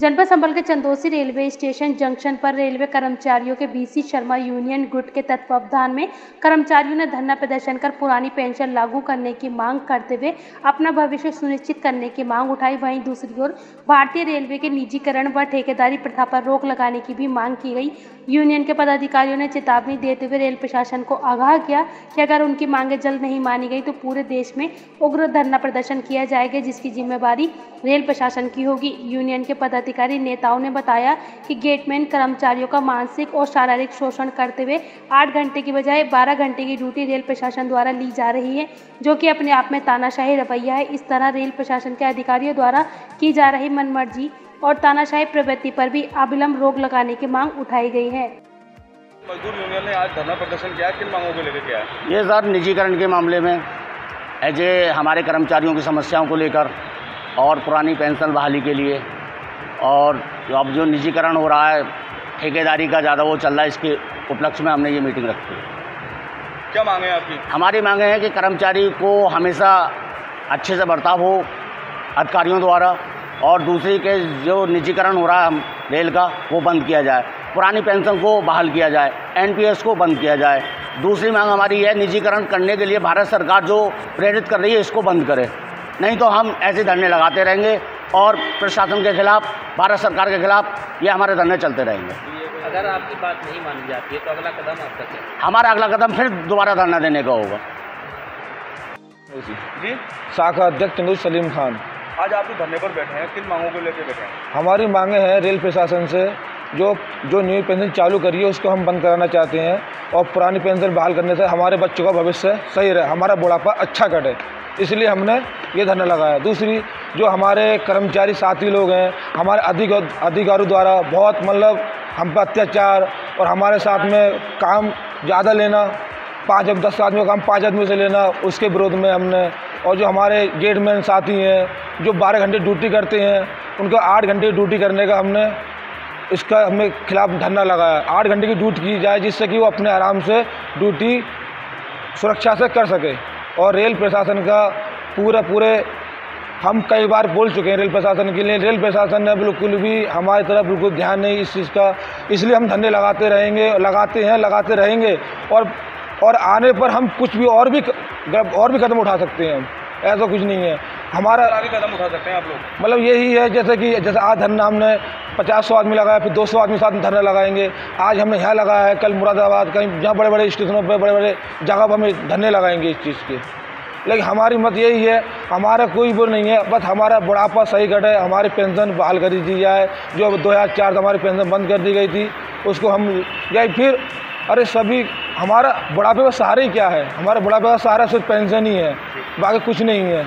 जनपद संभल के Chandausi railway station junction पर रेलवे कर्मचारियों के बीसी शर्मा यूनियन गुट के तत्वावधान में कर्मचारियों ने धरना प्रदर्शन कर पुरानी पेंशन लागू करने की मांग करते हुए अपना भविष्य सुनिश्चित करने की मांग उठाई। वहीं दूसरी ओर भारतीय रेलवे के निजीकरण व ठेकेदारी प्रथा पर रोक लगाने की भी मांग की गई। यूनियन के पदाधिकारियों ने चेतावनी देते हुए रेल प्रशासन को आगाह किया कि अगर उनकी मांगे जल्द नहीं मानी गई तो पूरे देश में उग्र धरना प्रदर्शन किया जाएगा, जिसकी जिम्मेवारी रेल प्रशासन की होगी। यूनियन के पदाधिकारी नेताओं ने बताया कि गेटमैन कर्मचारियों का मानसिक और शारीरिक शोषण करते हुए आठ घंटे की बजाय बारह घंटे की ड्यूटी रेल प्रशासन द्वारा ली जा रही है जो कि अपने आप में तानाशाही रवैया है। इस तरह रेल प्रशासन के अधिकारियों द्वारा की जा रही मनमर्जी और तानाशाही प्रवृत्ति पर भी अविलंब रोक लगाने की मांग उठाई गई है। मजदूर यूनियन ने आज धरना प्रदर्शन किया। किन मांगों को लेकर किया ये सर निजीकरण के मामले में एज हमारे कर्मचारियों की समस्याओं को लेकर और पुरानी पेंशन बहाली के लिए और अब जो निजीकरण हो रहा है ठेकेदारी का ज़्यादा वो चल रहा है इसके उपलक्ष्य में हमने ये मीटिंग रखी है। क्या मांगे हैं आपकी? हमारी मांगे हैं कि कर्मचारी को हमेशा अच्छे से बर्ताव हो अधिकारियों द्वारा और दूसरी के जो निजीकरण हो रहा है रेल का वो बंद किया जाए। पुरानी पेंशन को बहाल किया जाए एनपीएस को बंद किया जाए। दूसरी मांग हमारी है निजीकरण करने के लिए भारत सरकार जो प्रेरित कर रही है इसको बंद करे। नहीं तो हम ऐसे धरने लगाते रहेंगे और प्रशासन के खिलाफ भारत सरकार के खिलाफ ये हमारे धरने चलते रहेंगे। अगर आपकी बात नहीं मानी जाती है तो अगला कदम आपका क्या? हमारा अगला कदम फिर दोबारा धरना देने का होगा। जी। शाखा अध्यक्ष चंदू सलीम खान। आज आप जो धरने पर बैठे हैं किन मांगों को लेकर बैठे हैं? हमारी मांगे हैं रेल प्रशासन से जो जो न्यू पेंशन चालू करी है उसको हम बंद कराना चाहते हैं और पुरानी पेंशन बहाल करने से हमारे बच्चों का भविष्य सही रहे हमारा बुढ़ापा अच्छा कटे। इसलिए हमने ये धरना लगाया। दूसरी जो हमारे कर्मचारी साथी लोग हैं, हमारे अधिक, अधिकारों द्वारा बहुत मतलब हम पर अत्याचार और हमारे साथ में काम ज़्यादा लेना, पाँच, अब दस आदमियों का काम पाँच आदमी से लेना, उसके विरोध में हमने और जो हमारे गेटमैन साथी हैं, जो बारह घंटे ड्यूटी करते हैं, उनका आठ घंटे ड्यूटी करने का हमने इसका हमें खिलाफ धरना लगाया। आठ घंटे की ड्यूटी की जाए जिससे कि वो अपने आराम से ड्यूटी सुरक्षा से कर सके और रेल प्रशासन का पूरा पूरे हम कई बार बोल चुके हैं रेल प्रशासन के लिए रेल प्रशासन ने बिल्कुल भी हमारी तरफ़ बिल्कुल ध्यान नहीं इस चीज़ का। इसलिए हम धंधे लगाते रहेंगे लगाते हैं लगाते रहेंगे और और आने पर हम कुछ भी और भी और भी कदम उठा सकते हैं। हम ऐसा कुछ नहीं है। हमारा कदम उठा सकते हैं आप लोग। मतलब यही है जैसे कि जैसे आज धरना हमने पचास सौ आदमी लगाया फिर दो सौ आदमी साथ में धरना लगाएँगे। आज हमने यहाँ लगाया है कल मुरादाबाद कहीं जहाँ बड़े बड़े स्टेशनों पर बड़े बड़े जगह पर हमें धरने लगाएँगे इस चीज़ के। लेकिन हमारी मत यही है, हमारा कोई वो नहीं है, बस हमारा बुढ़ापा सही कटे हमारी पेंशन बहाल कर दी जाए जो दो हज़ार चार हमारी पेंशन बंद कर दी गई थी, उसको हम या फिर, अरे सभी, हमारा बुढ़ापे का सहारा ही क्या है? हमारे बुढ़ापे का सहारा सिर्फ़ पेंशन ही है, बाकी कुछ नहीं है।